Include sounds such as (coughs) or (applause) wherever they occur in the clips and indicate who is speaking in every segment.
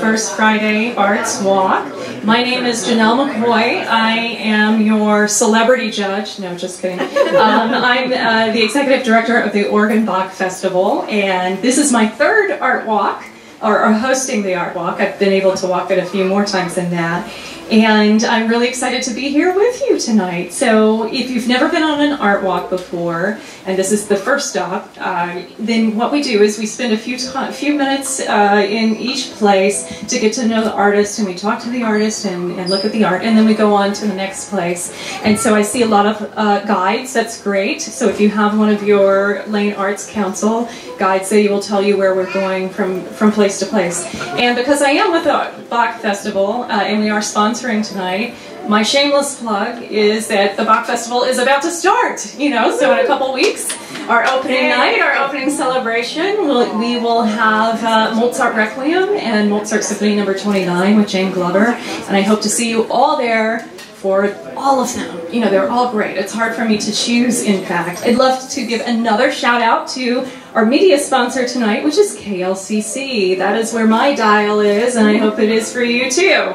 Speaker 1: First Friday Arts Walk. My name is Janelle McCoy. I am your celebrity judge. No, just kidding. (laughs) Um, I'm uh, the executive director of the Oregon Bach Festival, and this is my third art walk, or, or hosting the art walk. I've been able to walk it a few more times than that. And I'm really excited to be here with you tonight. So if you've never been on an art walk before, and this is the first stop, uh, then what we do is we spend a few, few minutes uh, in each place to get to know the artist, and we talk to the artist and, and, look at the art, and then we go on to the next place. And so I see a lot of uh, guides, that's great. So if you have one of your Lane Arts Council guides, they will tell you where we're going from, from place to place. And because I am with the Bach Festival, uh, and we are sponsored sponsoring tonight. My shameless plug is that the Bach Festival is about to start, you know, so in a couple weeks, our opening night, our opening celebration, we'll, we will have uh, Mozart Requiem and Mozart Symphony number 29 with Jane Glover, and I hope to see you all there for all of them. You know, they're all great. It's hard for me to choose, in fact. I'd love to give another shout out to our media sponsor tonight, which is KLCC. That is where my dial is, and I hope it is for you too.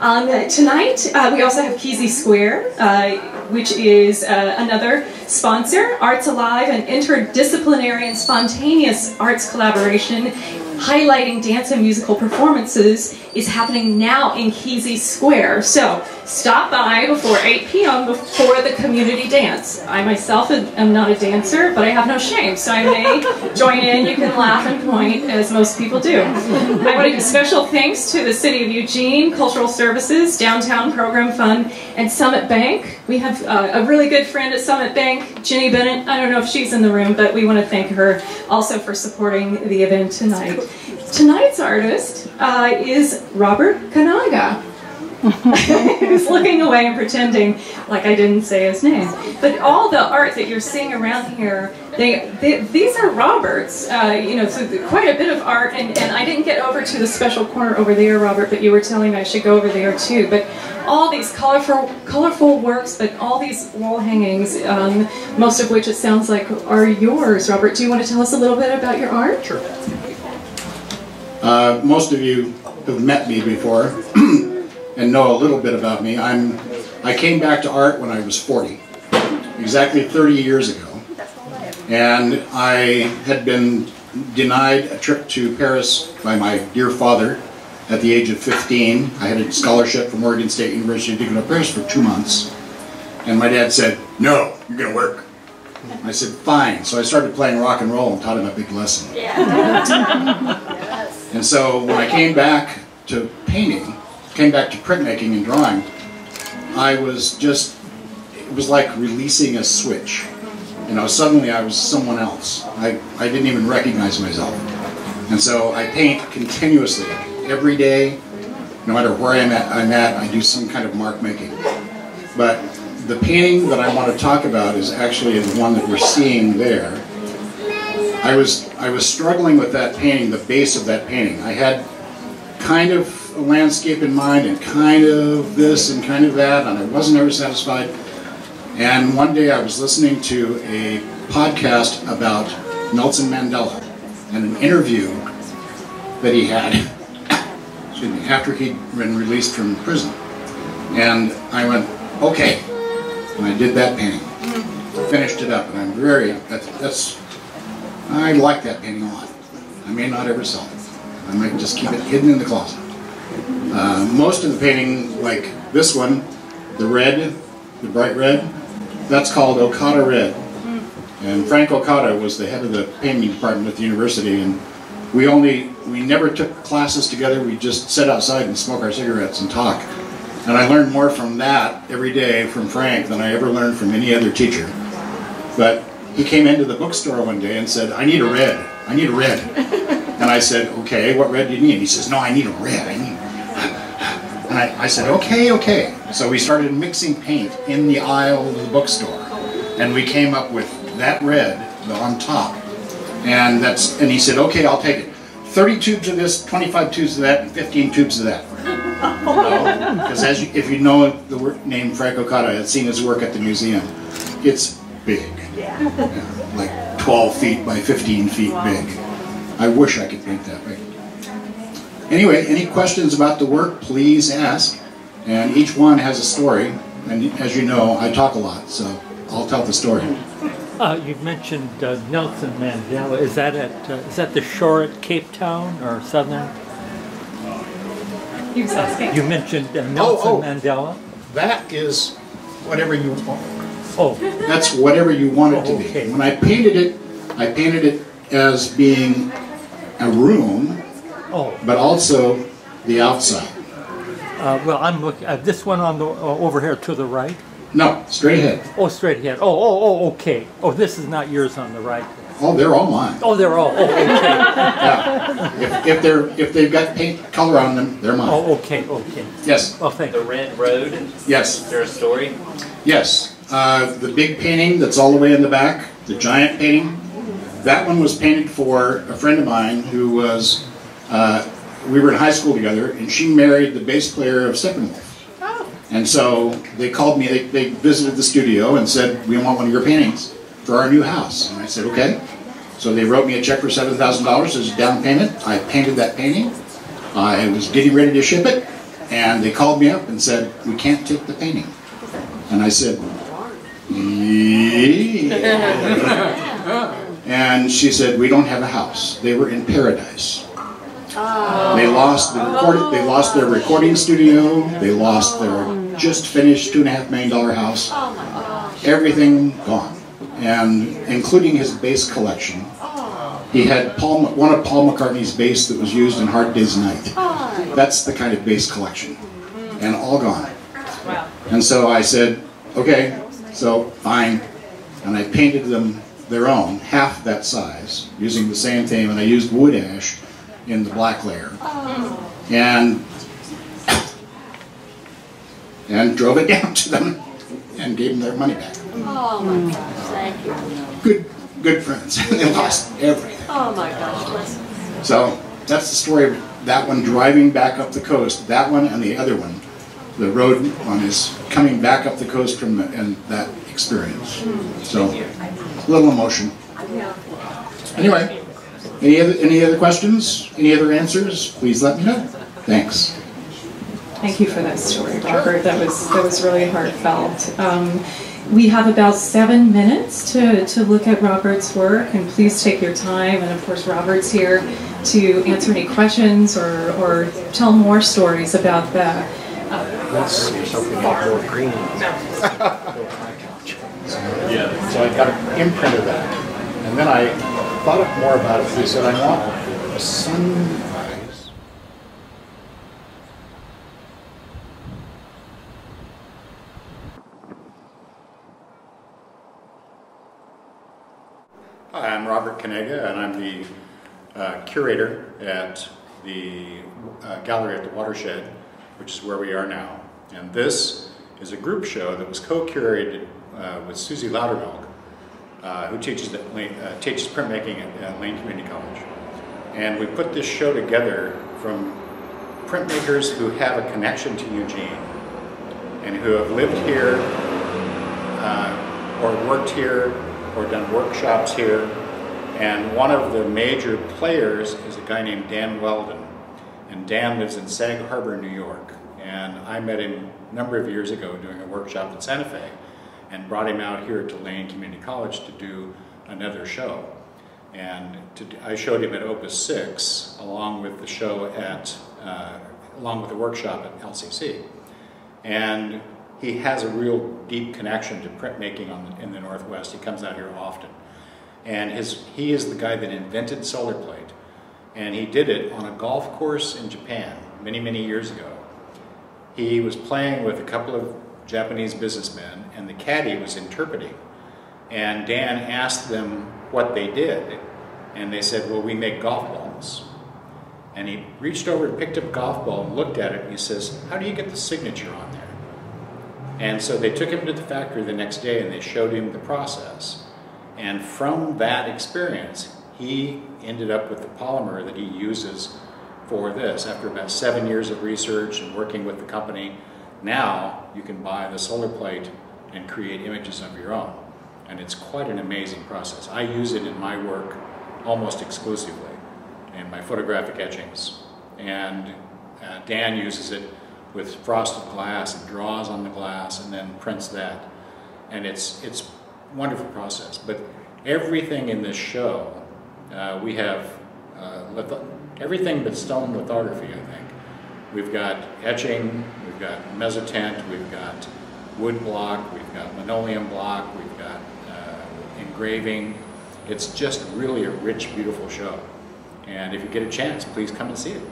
Speaker 1: Um, tonight, uh, we also have Kesey Square, uh, which is uh, another sponsor. Arts Alive, an interdisciplinary and spontaneous arts collaboration highlighting dance and musical performances is happening now in Kesey Square. So stop by before 8 p.m. before the community dance. I myself am not a dancer, but I have no shame, so I may join in. You can laugh and point, as most people do. I want to give special thanks to the City of Eugene, Cultural Services, Downtown Program Fund, and Summit Bank. We have uh, a really good friend at Summit Bank, Ginny Bennett. I don't know if she's in the room, but we want to thank her also for supporting the event tonight. Tonight's artist uh, is Robert Canaga. (laughs) He's looking away and pretending like I didn't say his name. But all the art that you're seeing around here, they, they these are Robert's. Uh, you know, so quite a bit of art. And, and I didn't get over to the special corner over there, Robert, but you were telling me I should go over there too. But all these colorful, colorful works, but all these wall hangings, um, most of which it sounds like are yours. Robert, do you want to tell us a little bit about your art?
Speaker 2: Sure. Uh, most of you have met me before (clears throat) and know a little bit about me. I'm, I came back to art when I was 40, exactly 30 years ago. And I had been denied a trip to Paris by my dear father at the age of 15. I had a scholarship from Oregon State University to go to Paris for two months. And my dad said, no, you're going to work. I said, fine. So I started playing rock and roll and taught him a big lesson. Yeah. (laughs) And so when I came back to painting, came back to printmaking and drawing, I was just, it was like releasing a switch. You know, suddenly I was someone else. I, I didn't even recognize myself. And so I paint continuously, every day, no matter where I'm at, I'm at, I do some kind of mark making. But the painting that I want to talk about is actually the one that we're seeing there. I was I was struggling with that painting, the base of that painting. I had kind of a landscape in mind and kind of this and kind of that, and I wasn't ever satisfied. And one day I was listening to a podcast about Nelson Mandela and an interview that he had (coughs) me, after he'd been released from prison. And I went, okay. And I did that painting. Finished it up, and I'm very, that's, that's I like that painting a lot. I may not ever sell it. I might just keep it hidden in the closet. Uh, most of the painting, like this one, the red, the bright red, that's called Okada Red. And Frank Okada was the head of the painting department at the university, and we only, we never took classes together, we just sit outside and smoke our cigarettes and talk. And I learned more from that every day from Frank than I ever learned from any other teacher. But he came into the bookstore one day and said, I need a red. I need a red. (laughs) and I said, okay, what red do you need? He says, no, I need a red. I need and I, I said, okay, okay. So we started mixing paint in the aisle of the bookstore. And we came up with that red on top. And that's and he said, okay, I'll take it. 30 tubes of this, 25 tubes of that, and 15 tubes of that. (laughs) Because as you, if you know the work, name Frank Okada, had seen his work at the museum, it's big. Yeah. like 12 feet by 15 feet wow. big. I wish I could paint that big. Anyway, any questions about the work, please ask. And each one has a story. And as you know, I talk a lot, so I'll tell the story.
Speaker 3: Uh, you mentioned uh, Nelson Mandela. Is that at uh, is that the shore at Cape Town or Southern?
Speaker 1: He was asking.
Speaker 3: You mentioned uh, Nelson
Speaker 2: oh.
Speaker 3: Mandela.
Speaker 2: That is whatever you want.
Speaker 3: Oh,
Speaker 2: That's whatever you want it to be.
Speaker 3: Okay.
Speaker 2: When I painted it, I painted it as being a room,
Speaker 3: oh.
Speaker 2: but also the outside.
Speaker 3: Uh, well, I'm looking. at this one on the uh, over here to the right.
Speaker 2: No, straight ahead.
Speaker 3: Oh, straight ahead. Oh, oh, oh. Okay. Oh, this is not yours on the right.
Speaker 2: Oh, they're all mine.
Speaker 3: Oh, they're all. Oh, okay. (laughs)
Speaker 2: Yeah. If, if they're if they've got paint color on them, they're mine.
Speaker 3: Oh, okay. Okay.
Speaker 2: Yes,
Speaker 3: Well, thank
Speaker 4: The
Speaker 3: you.
Speaker 4: Red Road, Yes. is
Speaker 2: yes,
Speaker 4: there a story?
Speaker 2: yes. Uh, the big painting that's all the way in the back, the giant painting, that one was painted for a friend of mine who was. Uh, we were in high school together, and she married the bass player of Steppenwolf. Oh. And so they called me, they, they visited the studio and said, we want one of your paintings for our new house. And I said, okay. So they wrote me a check for $7,000 as a down payment. I painted that painting. I was getting ready to ship it. And they called me up and said, we can't take the painting. And I said, yeah. and she said, we don't have a house. They were in paradise. They lost the record, they lost their recording studio. They lost their just finished two and a half million dollar house. Everything gone, and including his bass collection. He had Paul, one of Paul McCartney's bass that was used in Hard Day's Night. That's the kind of bass collection, and all gone. And so I said, okay, so fine, and I painted them their own, half that size, using the same theme, and I used wood ash in the black layer. And and drove it (laughs) down to them and gave them their money back.
Speaker 5: Oh my gosh, thank you.
Speaker 2: Good good friends. (laughs) they lost everything.
Speaker 5: Oh my gosh.
Speaker 2: So that's the story of that one driving back up the coast. That one and the other one. The road on is coming back up the coast from the, and that experience. So a little emotion. Anyway, any other any other questions? Any other answers? Please let me know. Thanks.
Speaker 1: Thank you for that story, Robert. That was that was really heartfelt. Um, we have about seven minutes to, to look at Robert's work, and please take your time. And of course, Robert's here to answer any questions or, or tell more stories about the.
Speaker 6: Let's see something like Bill Green. Yeah. So I got an imprint of that. And then I thought up more about it. I said, I want a sunrise.
Speaker 7: Hi, I'm Robert Canaga, and I'm the uh, curator at the uh, gallery at the Watershed, which is where we are now. And this is a group show that was co-curated uh, with Susie Loudermilk, uh, who teaches, at uh, teaches printmaking at, at Lane Community College. And we put this show together from printmakers who have a connection to Eugene and who have lived here uh, or worked here or done workshops here. And one of the major players is a guy named Dan Welden. And Dan lives in Sag Harbor, New York. And I met him a number of years ago doing a workshop in Santa Fe and brought him out here to Lane Community College to do another show. And to, I showed him at Opus 6 along with the show at, uh, along with the workshop at LCC. And he has a real deep connection to printmaking the, in the Northwest. He comes out here often. And his, he is the guy that invented solar plate. And he did it on a golf course in Japan many, many years ago. He was playing with a couple of Japanese businessmen, and the caddy was interpreting. And Dan asked them what they did, and they said, well, we make golf balls. And he reached over and picked up a golf ball and looked at it, and he says, how do you get the signature on there? And so they took him to the factory the next day and they showed him the process. And from that experience, he ended up with the polymer that he uses for this. After about seven years of research and working with the company, now you can buy the solar plate and create images of your own. And it's quite an amazing process. I use it in my work almost exclusively in my photographic etchings. And uh, Dan uses it
Speaker 2: with frosted glass and draws on the glass and then prints that. And it's, it's wonderful process. But everything in this show, uh, we have uh, everything but stone lithography, I think. We've got etching, we've got mezzotint, we've got wood block, we've got linoleum block, we've got uh, engraving. It's just really a rich, beautiful show. And if you get a chance, please come and see it.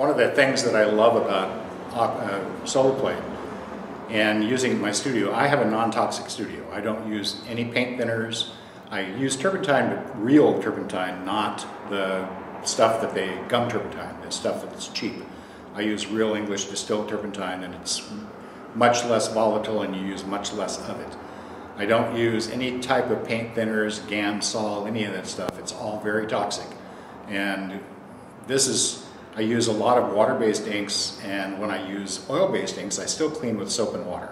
Speaker 2: One of the things that I love about uh, solar plate and using my studio, I have a non-toxic studio. I don't use any paint thinners. I use turpentine, but real turpentine, not the stuff that they gum turpentine, the stuff that's cheap. I use real English distilled turpentine and it's much less volatile and you use much less of it. I don't use any type of paint thinners, Gamsol, any of that stuff. It's all very toxic. And this is, I use a lot of water-based inks and when I use oil-based inks, I still clean with soap and water.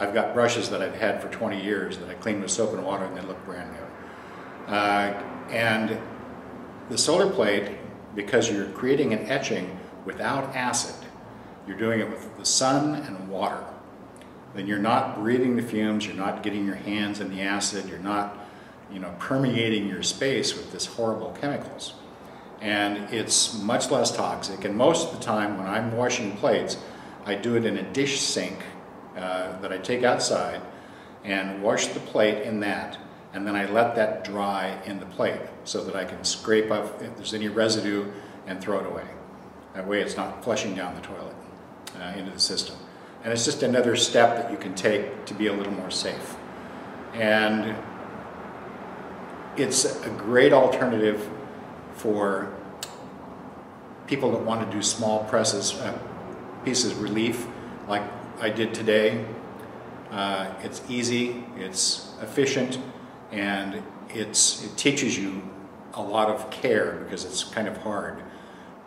Speaker 2: I've got brushes that I've had for 20 years that I clean with soap and water and they look brand new. Uh, and the solar plate, because you're creating an etching without acid, you're doing it with the sun and water. Then you're not breathing the fumes, you're not getting your hands in the acid, you're not you know, permeating your space with this horrible chemicals. And it's much less toxic. And most of the time when I'm washing plates, I do it in a dish sink uh, that I take outside and wash the plate in that. And then I let that dry in the plate so that I can scrape up if there's any residue and throw it away. That way it's not flushing down the toilet uh, into the system. And it's just another step that you can take to be a little more safe. And it's a great alternative for people that want to do small presses, uh, pieces relief like I did today. Uh, it's easy, it's efficient, and it's, it teaches you a lot of care because it's kind of hard.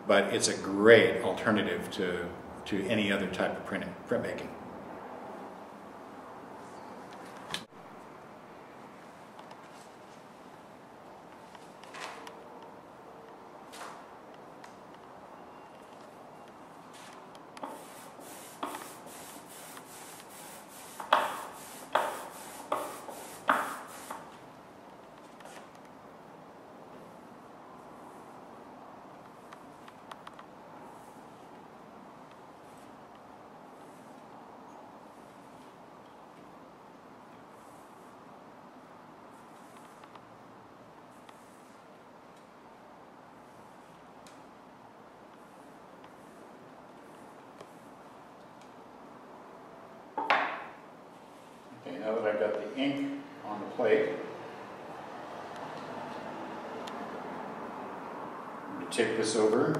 Speaker 2: But it's a great alternative to, to any other type of printing, printmaking. Now that I've got the ink on the plate, I'm going to take this over.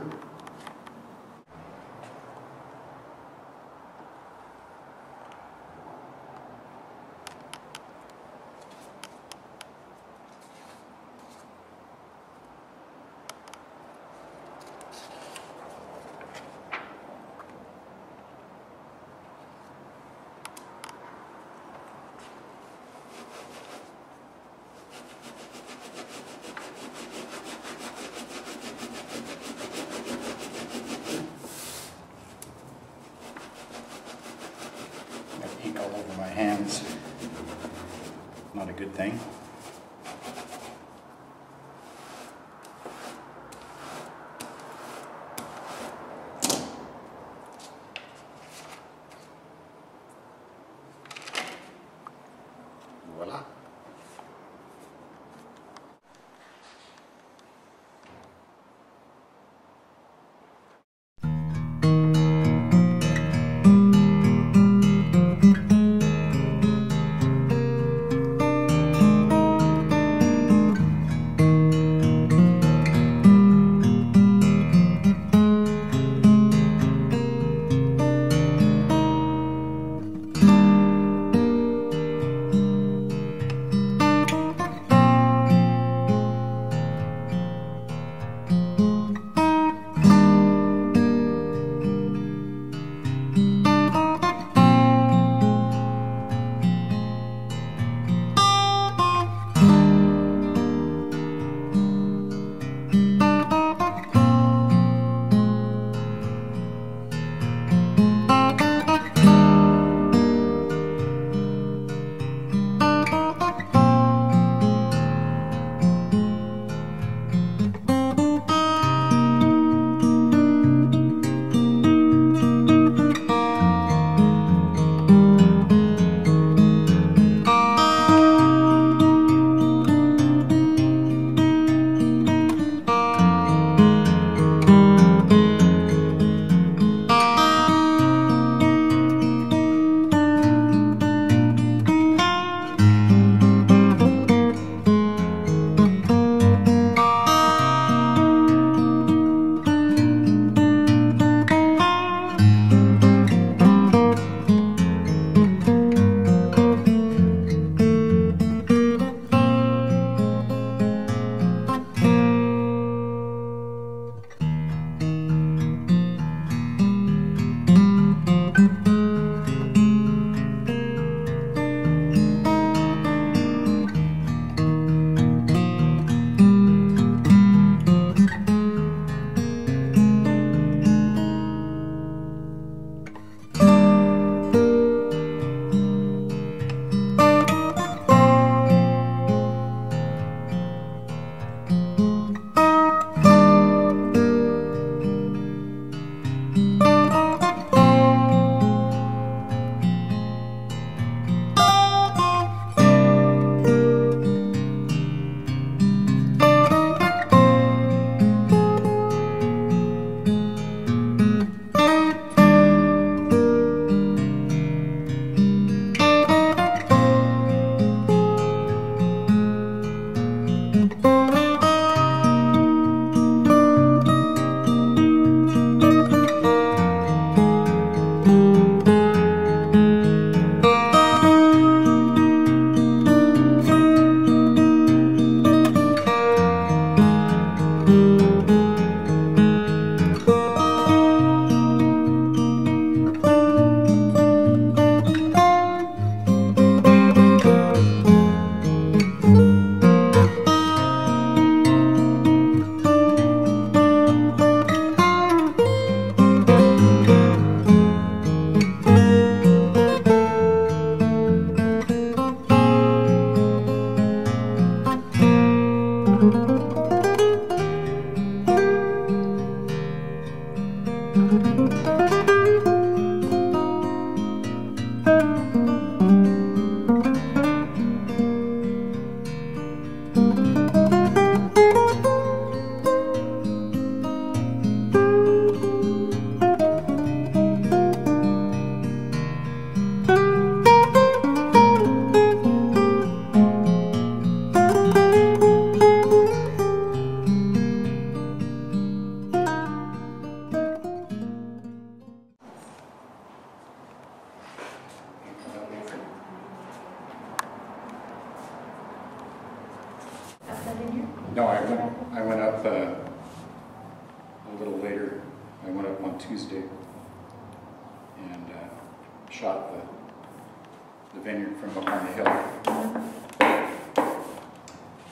Speaker 7: Vineyard from behind the hill.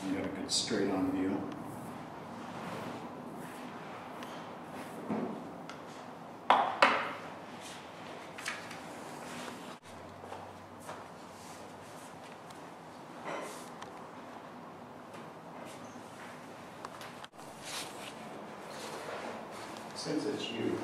Speaker 7: You got a good straight on view. Since it's you,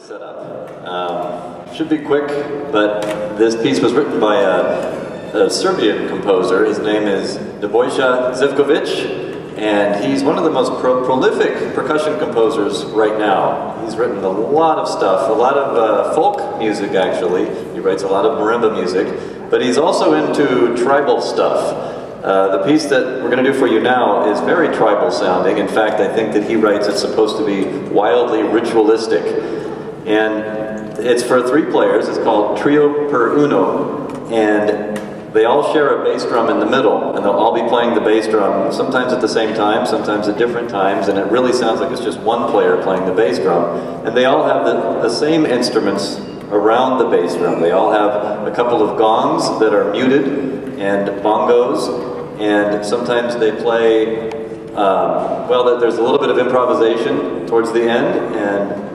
Speaker 4: setup. Um, should be quick, but this piece was written by a, a Serbian composer. His name is Nebojša Zivkovic, and he's one of the most pro- prolific percussion composers right now. He's written a lot of stuff, a lot of uh, folk music actually. He writes a lot of marimba music, but he's also into tribal stuff. Uh, the piece that we're going to do for you now is very tribal sounding. In fact, I think that he writes it's supposed to be wildly ritualistic. And it's for three players. It's called Trio per Uno. And they all share a bass drum in the middle. And they'll all be playing the bass drum, sometimes at the same time, sometimes at different times. And it really sounds like it's just one player playing the bass drum. And they all have the, the same instruments around the bass drum. They all have a couple of gongs that are muted and bongos. And sometimes they play, um, well, there's a little bit of improvisation towards the end. And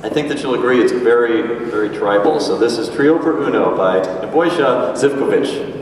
Speaker 4: I think that you'll agree it's very, very tribal. So this is Trio per Uno by Nebojša Zivkovic.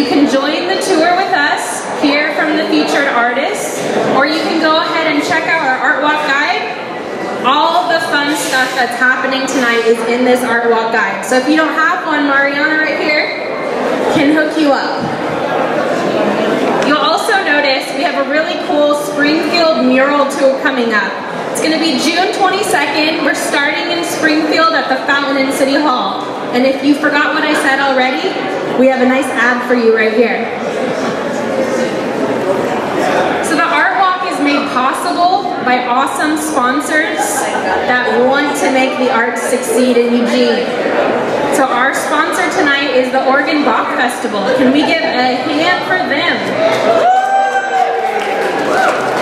Speaker 8: You can join the tour with us, hear from the featured artists, or you can go ahead and check out our Art Walk guide all the fun stuff that's happening tonight is in this art walk guide. So if you don't have one, Mariana right here can hook you up. You'll also notice we have a really cool Springfield mural tour coming up. It's going to be June 22nd. We're starting in Springfield at the Fountain in City Hall. And if you forgot what I said already, we have a nice ad for you right here. So the art walk is made possible by awesome sponsors that want to make the arts succeed in Eugene. So our sponsor tonight is the Oregon Bach Festival. Can we give a hand for them?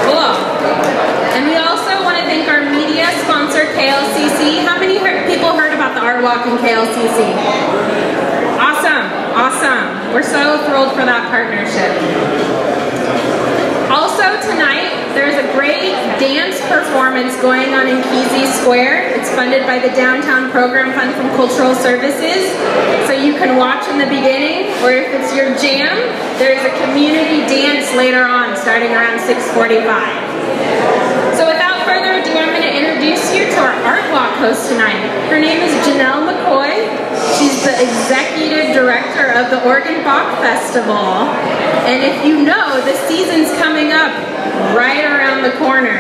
Speaker 8: Cool. And we also want to thank our media sponsor, KLCC. How many people heard about the Art Walk in KLCC? Awesome, awesome. We're so thrilled for that partnership. Also tonight, there's a great dance performance going on in Kesey Square. It's funded by the Downtown Program Fund from Cultural Services. So you can watch in the beginning, or if it's your jam, there's a community dance later on, starting around 645. So without further ado, I'm going to introduce you to our Art Walk host tonight. Her name is Janelle McCoy. She's the executive director of the Oregon Bach Festival. And if you know, the season's coming up right around the corner.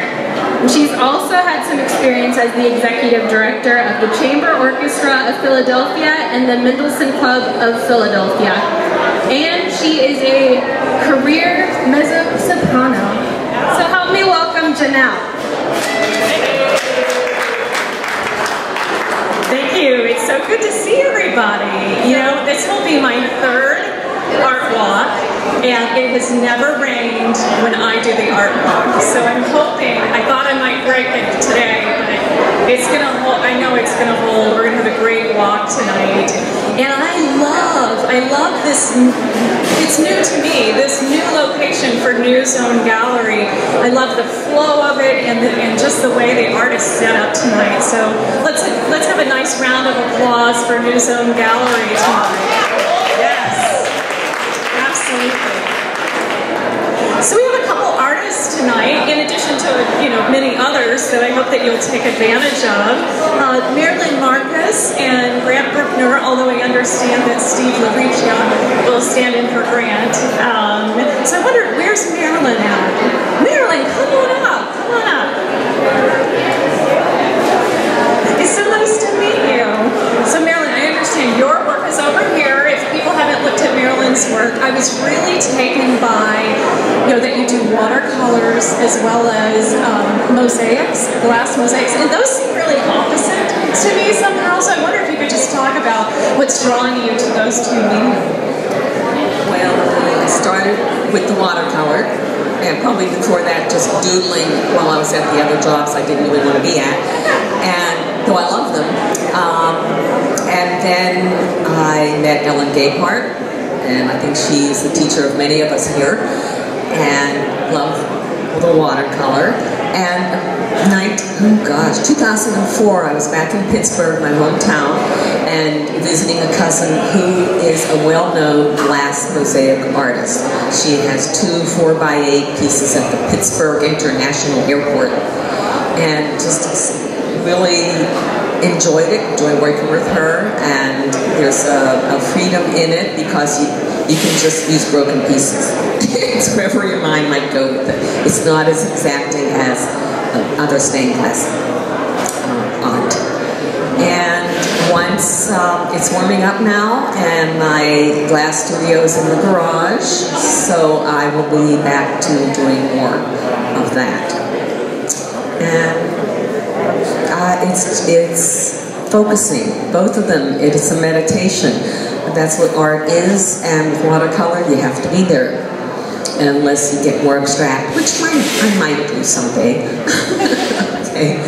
Speaker 8: She's also had some experience as the executive director of the Chamber Orchestra of Philadelphia and the Mendelssohn Club of Philadelphia. And she is a career mezzo-soprano. So help me welcome Janelle.
Speaker 1: Thank you. It's so good to see everybody. You know, this will be my third art walk, and it has never rained when I do the art walk. So I'm hoping, I thought I might break it today, it's gonna hold, I know it's gonna hold. We're gonna have a great walk tonight. And I love, I love this, it's new to me, this new location for New Zone Gallery. I love the flow of it and, the, and just the way the artist set up tonight. So let's, let's have a nice round of applause for New Zone Gallery tonight. Yes, absolutely. So we have a couple artists tonight, in addition to you know many others that I hope that you'll take advantage of. Uh, Marilyn Marcus and Grant Bruckner, although I understand that Steve LaRiccia will stand in for Grant. Um, so I wonder, where's Marilyn at? Marilyn, come on up, come on up. It's so nice to meet you. So Marilyn, I understand your work over here. If people haven't looked at Marilyn's work, I was really taken by, you know, that you do watercolors as well as um, mosaics, glass mosaics, and those seem really opposite to me somehow. So I wonder if you could just talk about what's drawing you to those two mediums.
Speaker 9: Well, I started with the watercolor, and probably before that, just doodling while I was at the other jobs I didn't really want to be at. And though I love them, um, and then I met Ellen Gayhart, and I think she's the teacher of many of us here, and love the watercolor. And night, oh gosh, 2004, I was back in Pittsburgh, my hometown, and visiting a cousin who is a well-known glass mosaic artist. She has two 4x8 pieces at the Pittsburgh International Airport, and just really enjoyed it, enjoyed working with her, and there's a, a freedom in it because you, you can just use broken pieces. (laughs) it's wherever your mind might go with it. It's not as exacting as uh, other stained glass uh, art. And once um, it's warming up now, and my glass studio is in the garage, so I will be back to doing more of that. And uh, it's it's focusing. Both of them, it is a meditation. That's what art is, and with watercolor, you have to be there. Unless you get more abstract, which I, I might do someday. (laughs) okay.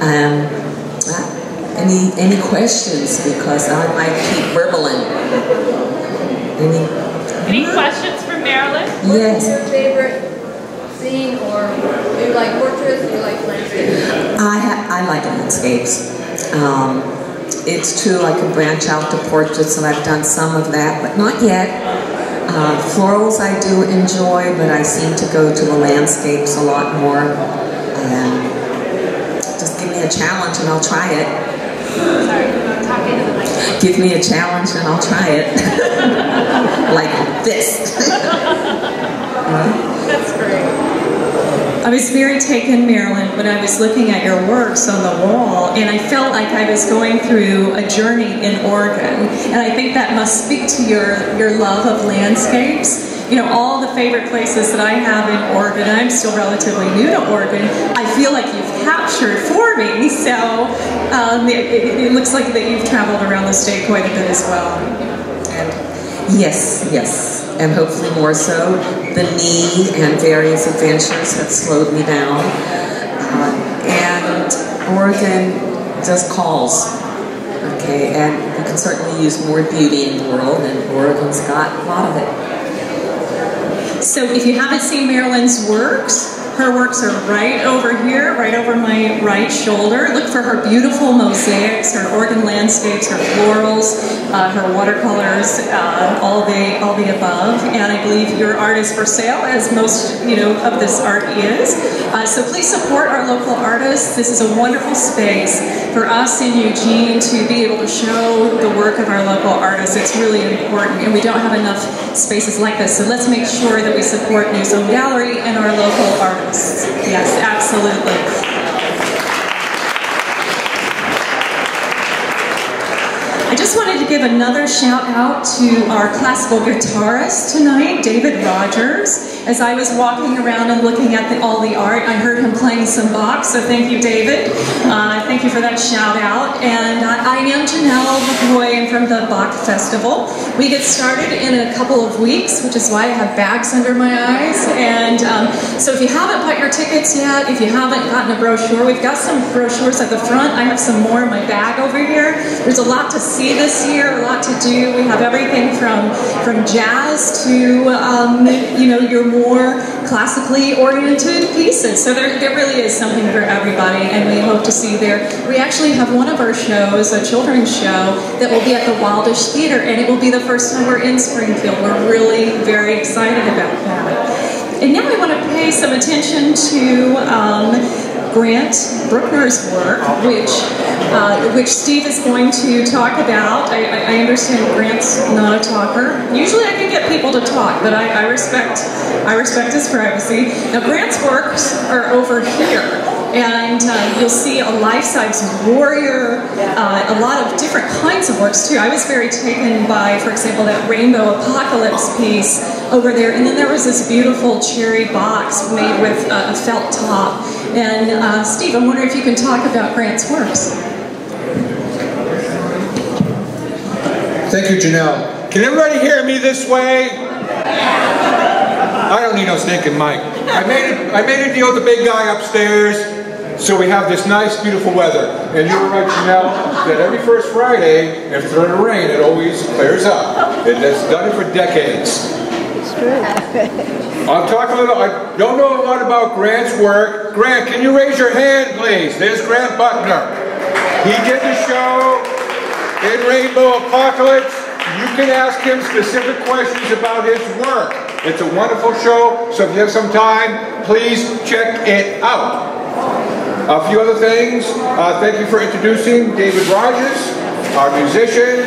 Speaker 9: Um, uh, any any questions? Because I might keep burbling. Any?
Speaker 8: Any questions for Marilyn?
Speaker 9: Yes.
Speaker 5: What's your favorite scene or do you like portraits do you like landscapes?
Speaker 9: I I like landscapes. Um, it's true I can branch out to portraits, and I've done some of that, but not yet. Uh, florals I do enjoy, but I seem to go to the landscapes a lot more. And just give me a challenge and I'll try it.
Speaker 8: Sorry, talking to the.
Speaker 9: Give me a challenge and I'll try it. (laughs) like this. (laughs)
Speaker 8: That's great.
Speaker 1: I was very taken, Marilyn, when I was looking at your works on the wall, and I felt like I was going through a journey in Oregon. And I think that must speak to your, your love of landscapes. You know, all the favorite places that I have in Oregon, I'm still relatively new to Oregon, I feel like you've captured for me. So um, it, it, it looks like that you've traveled around the state quite a bit as well.
Speaker 9: And yes, yes, and hopefully more so. The knee and various adventures have slowed me down. Uh, and Oregon just calls. Okay, and we can certainly use more beauty in the world, and Oregon's got a lot of it.
Speaker 1: So if you haven't seen Marilyn's works, her works are right over here, right over my right shoulder. Look for her beautiful mosaics, her Oregon landscapes, her florals, uh, her watercolors, uh, all the all the above. And I believe your art is for sale, as most you know of this art is. Uh, so please support our local artists. This is a wonderful space for us in Eugene to be able to show the work of our local artists. It's really important, and we don't have enough spaces like this. So let's make sure that we support New Zone Gallery and our local artists. Yes, absolutely. I just wanted to give another shout out to our classical guitarist tonight, David Rogers. As I was walking around and looking at the, all the art, I heard him playing some Bach, so thank you, David. Uh, thank you for that shout out. And I, I am Janelle McCoy from the Bach Festival. We get started in a couple of weeks, which is why I have bags under my eyes. And um, so if you haven't bought your tickets yet, if you haven't gotten a brochure, we've got some brochures at the front. I have some more in my bag over here. There's a lot to see this year, a lot to do. We have everything from from jazz to um, you know your more classically oriented pieces. So there, there really is something for everybody, and we hope to see there. We actually have one of our shows, a children's show, that will be at the Wildish Theater, and it will be the first time we're in Springfield. We're really very excited about that. And now I want to pay some attention to um, Grant Bruckner's work, which uh, which Steve is going to talk about. I, I, understand Grant's not a talker. Usually I can get people to talk, but I, I respect I respect his privacy. Now Grant's works are over here and uh, you'll see a life-size warrior, uh, a lot of different kinds of works too. I was very taken by, for example, that rainbow apocalypse piece over there, and then there was this beautiful cherry box made with a felt top. And uh, Steve, I wonder if you can talk about Grant's works.
Speaker 10: Thank you, Janelle. Can everybody hear me this way? I don't need no stinking mic. I made it. I made a deal with the big guy upstairs, so we have this nice, beautiful weather. And you're right, Janelle, that every first Friday, if it's going to rain, it always clears up. It has done it for decades. I'm talking a little. I don't know a lot about Grant's work. Grant, can you raise your hand, please? There's Grant Buckner. He did the show in Rainbow Apocalypse. You can ask him specific questions about his work. It's a wonderful show, so if you have some time, please check it out. A few other things. Uh, thank you for introducing David Rogers, our musician.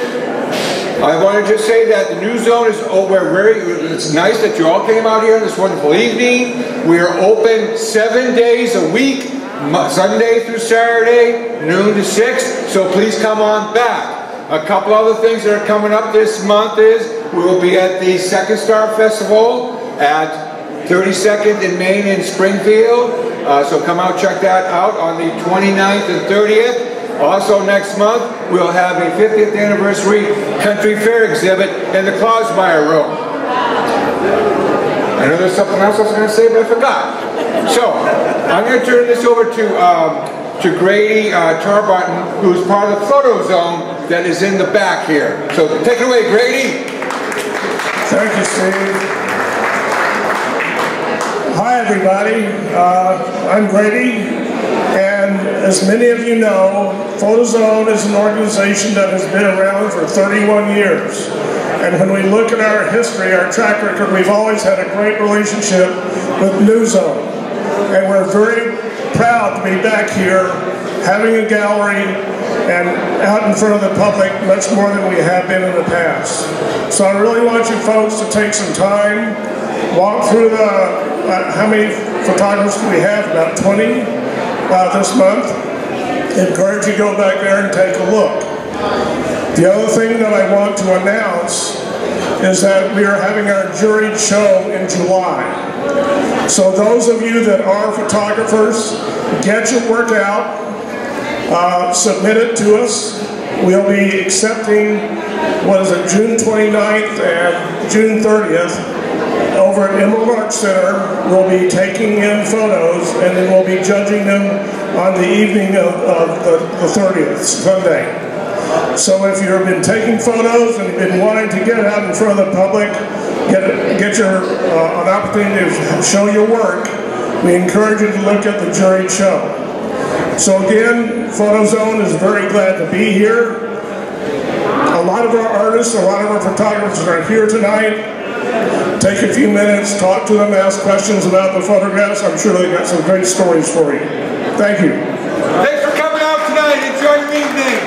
Speaker 10: I want to just say that the New Zone is, oh, we're very, it's nice that you all came out here on this wonderful evening. We are open seven days a week, Sunday through Saturday, noon to 6, so please come on back. A couple other things that are coming up this month is we will be at the Second Star Festival at 32nd in Main in Springfield. Uh, so come out, check that out on the 29th and 30th. Also next month, we'll have a 50th anniversary country fair exhibit in the Clausmeyer room. I know there's something else I was going to say, but I forgot. So, I'm going to turn this over to um, to Grady uh, who's part of the photo zone that is in the back here. So, take it away, Grady.
Speaker 11: Thank you, Steve. Hi, everybody. Uh, I'm Grady, as many of you know, PhotoZone is an organization that has been around for 31 years. And when we look at our history, our track record, we've always had a great relationship with NewZone. And we're very proud to be back here having a gallery and out in front of the public much more than we have been in the past. So I really want you folks to take some time, walk through the, uh, how many photographers do we have? About 20 uh, this month. Encourage you to go back there and take a look. The other thing that I want to announce is that we are having our juried show in July. So those of you that are photographers, get your work out, uh, submit it to us. We'll be accepting, what is it, June 29th and June 30th over at Emerald Art Center. We'll be taking in photos and then we'll be judging them on the evening of, of the, the 30th, Sunday. So if you've been taking photos and been wanting to get out in front of the public, get, get your, uh, an opportunity to show your work, we encourage you to look at the juried show. So again, PhotoZone is very glad to be here. A lot of our artists, a lot of our photographers are here tonight. Take a few minutes, talk to them, ask questions about the photographs. I'm sure they've got some great stories for you. Thank you.
Speaker 10: Thanks for coming out tonight. Enjoy your evening.